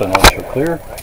signals are clear.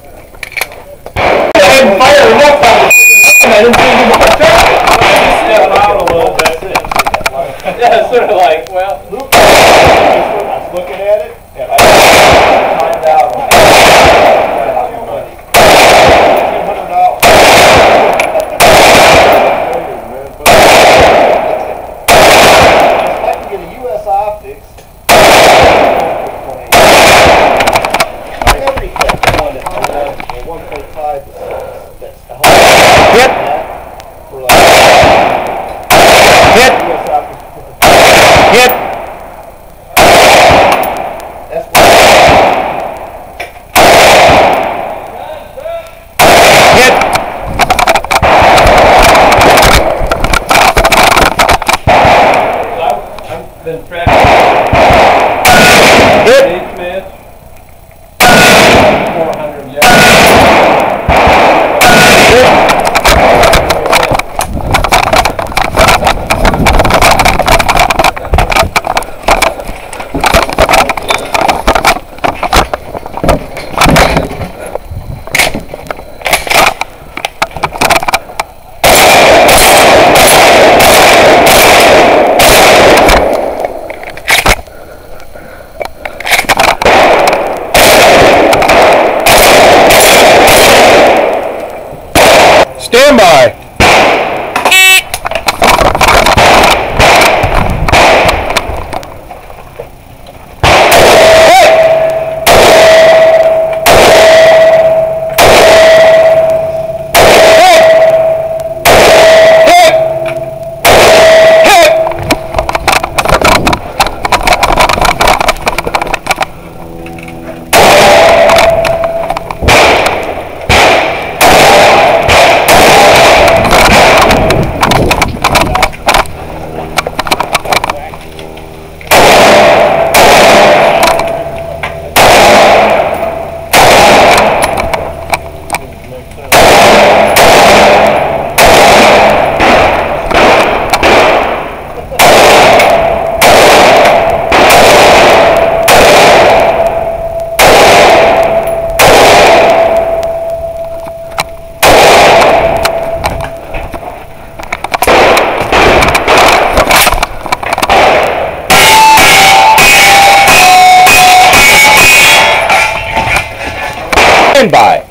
stand by.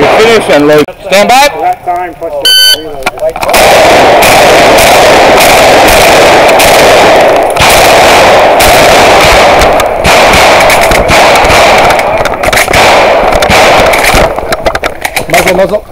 You're finishing, and. Stand back. Muzzle, muzzle.